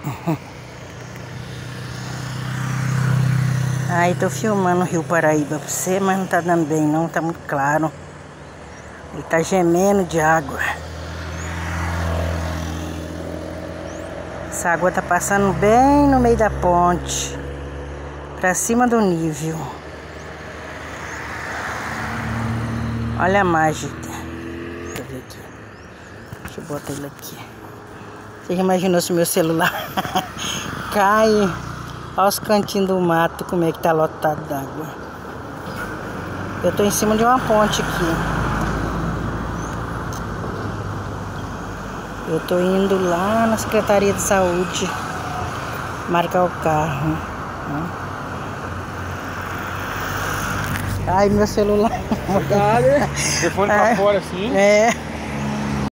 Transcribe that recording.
Aí tô filmando o Rio Paraíba pra você, mas não tá dando bem não, tá muito claro. Ele tá gemendo de água. Essa água tá passando bem no meio da ponte. Pra cima do nível. Olha a mágica. Deixa eu ver aqui. Deixa eu botar ele aqui. Você já imaginou se meu celular cai aos cantinhos do mato, como é que tá lotado d'água. Eu tô em cima de uma ponte aqui. Eu tô indo lá na Secretaria de Saúde marcar o carro. Ai, meu celular. Cuidado, telefone pra é, fora assim. É.